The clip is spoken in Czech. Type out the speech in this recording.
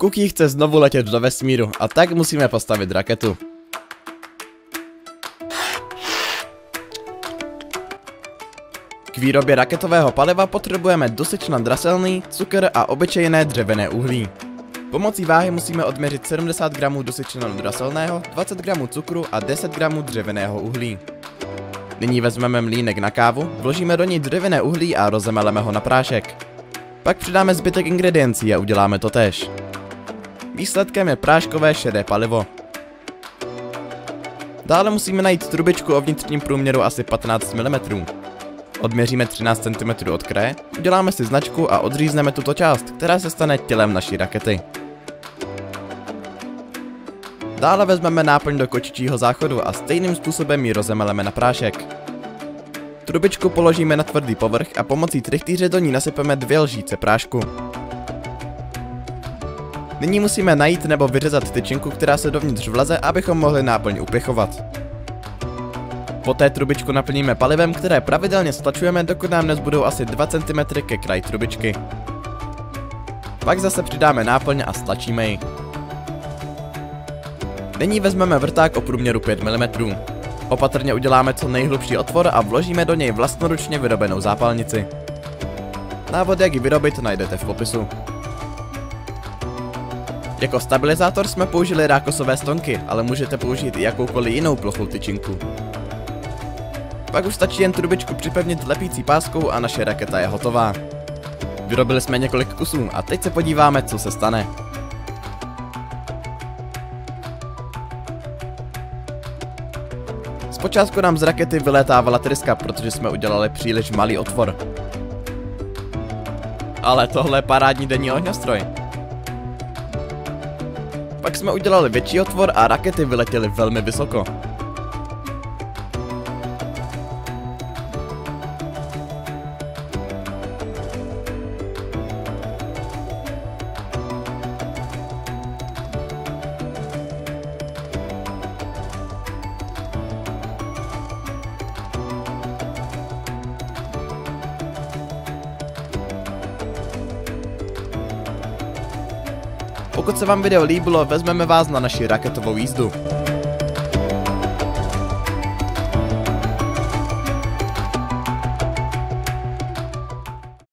Cookie chce znovu letět do vesmíru a tak musíme postavit raketu. K výrobě raketového paliva potřebujeme dusičnan draselný, cukr a obyčejné dřevěné uhlí. Pomocí váhy musíme odměřit 70 gramů dusičnanu draselného, 20 gramů cukru a 10 gramů dřevěného uhlí. Nyní vezmeme mlínek na kávu, vložíme do něj dřevěné uhlí a rozemeleme ho na prášek. Pak přidáme zbytek ingrediencí a uděláme to tež. Výsledkem je práškové šedé palivo. Dále musíme najít trubičku o vnitřním průměru asi 15 mm. Odměříme 13 cm od kraje, uděláme si značku a odřízneme tuto část, která se stane tělem naší rakety. Dále vezmeme náplň do kočičího záchodu a stejným způsobem ji rozemeleme na prášek. Trubičku položíme na tvrdý povrch a pomocí trichtýře do ní nasypeme dvě lžíce prášku. Nyní musíme najít nebo vyřezat tyčinku, která se dovnitř vleze, abychom mohli náplň upěchovat. Poté trubičku naplníme palivem, které pravidelně stlačujeme, dokud nám nezbudou asi 2 cm ke kraji trubičky. Pak zase přidáme náplň a stlačíme ji. Nyní vezmeme vrták o průměru 5 mm. Opatrně uděláme co nejhlubší otvor a vložíme do něj vlastnoručně vyrobenou zápalnici. Návod jak ji vyrobit najdete v popisu. Jako stabilizátor jsme použili rákosové stonky, ale můžete použít i jakoukoliv jinou plochou tyčinku. Pak už stačí jen trubičku připevnit lepící páskou a naše raketa je hotová. Vyrobili jsme několik kusů a teď se podíváme, co se stane. Zpočátku nám z rakety vylétávala tryska, protože jsme udělali příliš malý otvor. Ale tohle je parádní denní ohňostroj. Pak jsme udělali větší otvor a rakety vyletěly velmi vysoko. Pokud se vám video líbilo, vezmeme vás na naši raketovou jízdu.